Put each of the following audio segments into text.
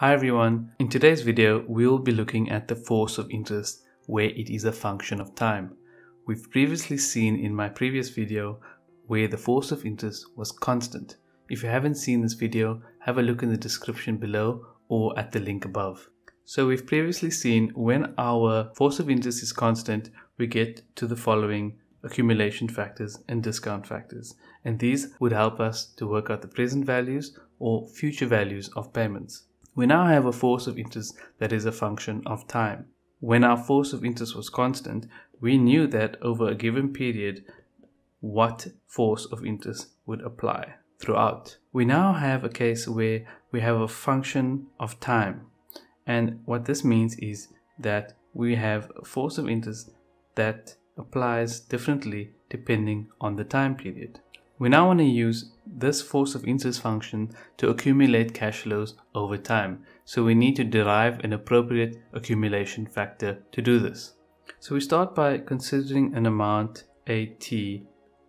Hi everyone, in today's video we'll be looking at the force of interest where it is a function of time. We've previously seen in my previous video where the force of interest was constant. If you haven't seen this video, have a look in the description below or at the link above. So we've previously seen when our force of interest is constant, we get to the following accumulation factors and discount factors. And these would help us to work out the present values or future values of payments. We now have a force of interest that is a function of time. When our force of interest was constant, we knew that over a given period, what force of interest would apply throughout. We now have a case where we have a function of time. And what this means is that we have a force of interest that applies differently depending on the time period. We now want to use this force of interest function to accumulate cash flows over time. So we need to derive an appropriate accumulation factor to do this. So we start by considering an amount AT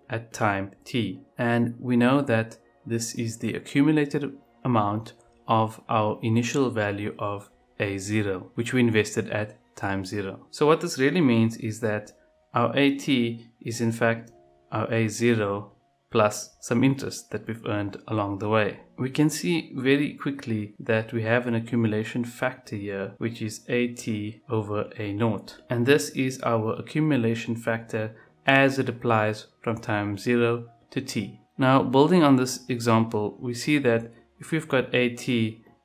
at time t. And we know that this is the accumulated amount of our initial value of A0, which we invested at time 0. So what this really means is that our AT is in fact our A0 plus some interest that we've earned along the way. We can see very quickly that we have an accumulation factor here, which is AT over A naught. And this is our accumulation factor as it applies from time 0 to t. Now, building on this example, we see that if we've got AT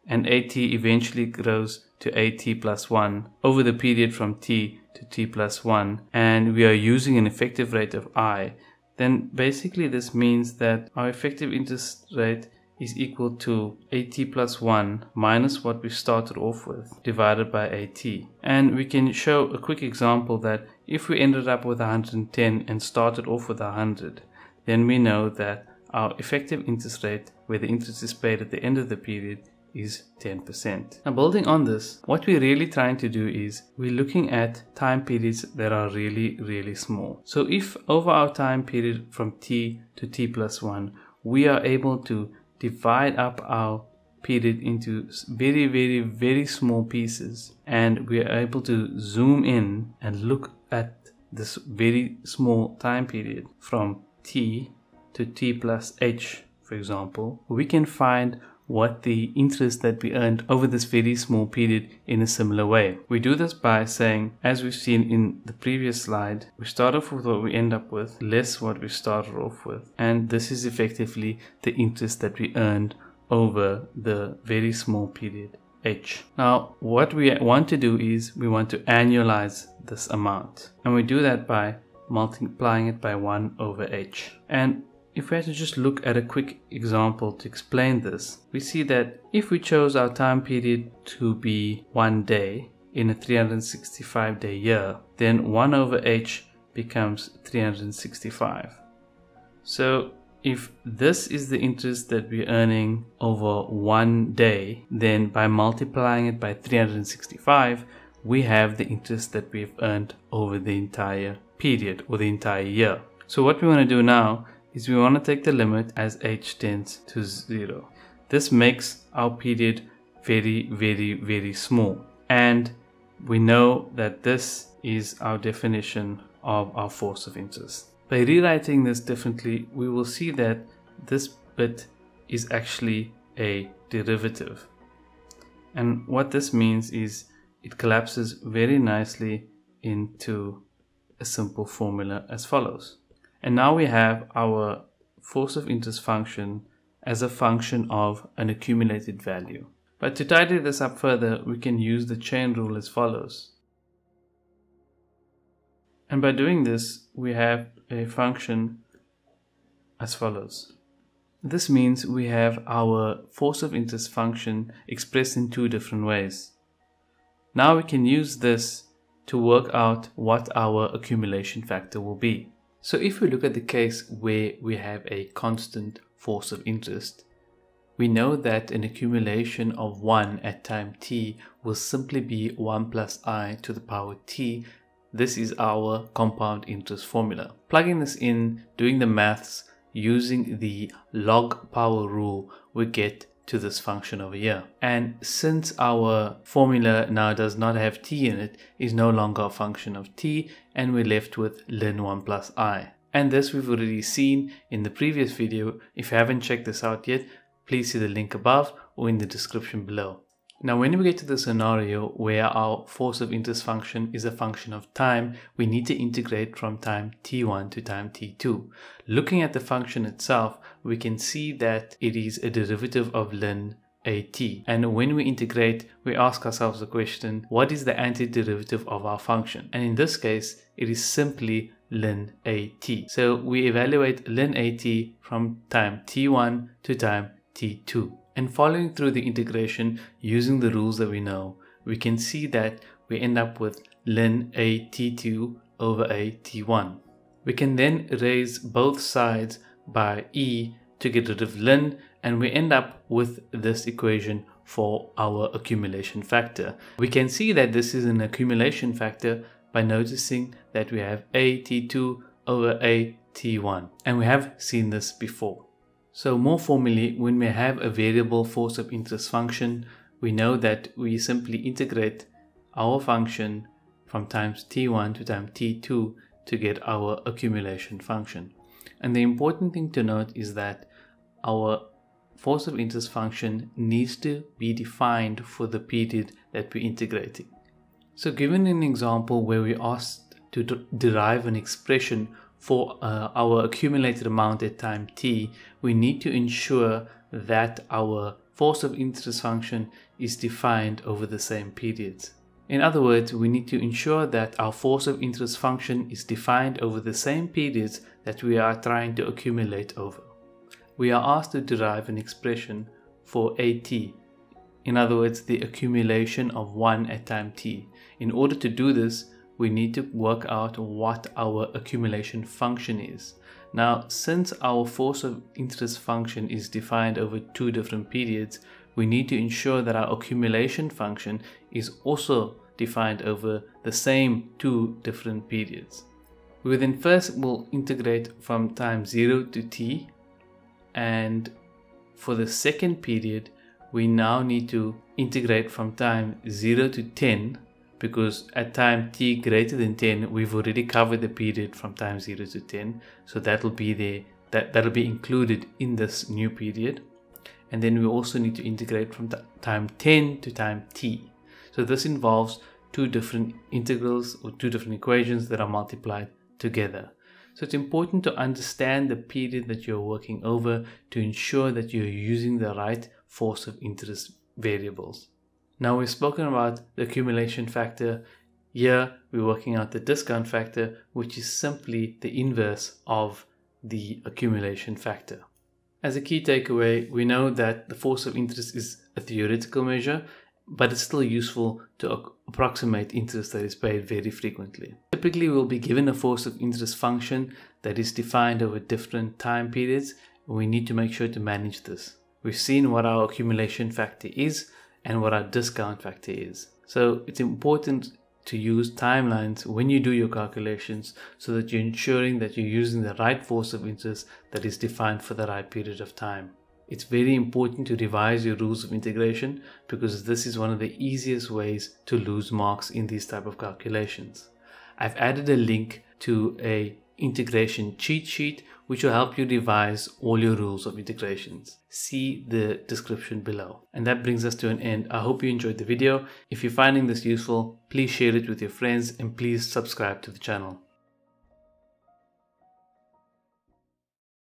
and AT eventually grows to AT plus 1 over the period from t to t plus 1 and we are using an effective rate of i, then basically this means that our effective interest rate is equal to AT plus 1 minus what we started off with divided by AT. And we can show a quick example that if we ended up with 110 and started off with 100, then we know that our effective interest rate, where the interest is paid at the end of the period, is 10%. Now building on this, what we're really trying to do is we're looking at time periods that are really, really small. So if over our time period from t to t plus 1, we are able to divide up our period into very, very, very small pieces and we are able to zoom in and look at this very small time period from t to t plus h, for example, we can find what the interest that we earned over this very small period in a similar way. We do this by saying, as we've seen in the previous slide, we start off with what we end up with, less what we started off with. And this is effectively the interest that we earned over the very small period h. Now, what we want to do is we want to annualize this amount. And we do that by multiplying it by 1 over h. And if we had to just look at a quick example to explain this, we see that if we chose our time period to be one day in a 365 day year, then 1 over h becomes 365. So if this is the interest that we're earning over one day, then by multiplying it by 365, we have the interest that we've earned over the entire period or the entire year. So what we want to do now is we want to take the limit as h tends to 0. This makes our period very, very, very small. And we know that this is our definition of our force of interest. By rewriting this differently, we will see that this bit is actually a derivative. And what this means is it collapses very nicely into a simple formula as follows. And now we have our force of interest function as a function of an accumulated value. But to tidy this up further, we can use the chain rule as follows. And by doing this, we have a function as follows. This means we have our force of interest function expressed in two different ways. Now we can use this to work out what our accumulation factor will be. So if we look at the case where we have a constant force of interest, we know that an accumulation of 1 at time t will simply be 1 plus i to the power t. This is our compound interest formula. Plugging this in, doing the maths, using the log power rule, we get to this function over here. And since our formula now does not have t in it, is no longer a function of t, and we're left with ln 1 plus i. And this we've already seen in the previous video. If you haven't checked this out yet, please see the link above or in the description below. Now when we get to the scenario where our force of interest function is a function of time, we need to integrate from time t1 to time t2. Looking at the function itself, we can see that it is a derivative of ln at. And when we integrate, we ask ourselves the question, what is the antiderivative of our function? And in this case, it is simply ln at. So we evaluate ln at from time t1 to time t2. And following through the integration using the rules that we know, we can see that we end up with ln a t2 over a t1. We can then raise both sides by e to get rid of ln and we end up with this equation for our accumulation factor. We can see that this is an accumulation factor by noticing that we have a t2 over a t1 and we have seen this before. So more formally, when we have a variable force of interest function, we know that we simply integrate our function from times t1 to time t2 to get our accumulation function. And the important thing to note is that our force of interest function needs to be defined for the period that we're integrating. So given an example where we asked to derive an expression for uh, our accumulated amount at time t, we need to ensure that our force of interest function is defined over the same periods. In other words, we need to ensure that our force of interest function is defined over the same periods that we are trying to accumulate over. We are asked to derive an expression for AT, in other words, the accumulation of 1 at time t. In order to do this, we need to work out what our accumulation function is. Now, since our force of interest function is defined over two different periods, we need to ensure that our accumulation function is also defined over the same two different periods. We then first will integrate from time 0 to t and for the second period we now need to integrate from time 0 to 10 because at time t greater than 10 we've already covered the period from time 0 to 10 so that'll be there that that'll be included in this new period. And then we also need to integrate from time 10 to time t. So this involves two different integrals or two different equations that are multiplied together. So it's important to understand the period that you're working over to ensure that you're using the right force of interest variables now we've spoken about the accumulation factor. Here we're working out the discount factor, which is simply the inverse of the accumulation factor. As a key takeaway, we know that the force of interest is a theoretical measure, but it's still useful to approximate interest that is paid very frequently. Typically, we'll be given a force of interest function that is defined over different time periods, and we need to make sure to manage this. We've seen what our accumulation factor is, and what our discount factor is. So it's important to use timelines when you do your calculations so that you're ensuring that you're using the right force of interest that is defined for the right period of time. It's very important to revise your rules of integration because this is one of the easiest ways to lose marks in these type of calculations. I've added a link to a integration cheat sheet which will help you devise all your rules of integrations. See the description below. And that brings us to an end. I hope you enjoyed the video. If you're finding this useful, please share it with your friends and please subscribe to the channel.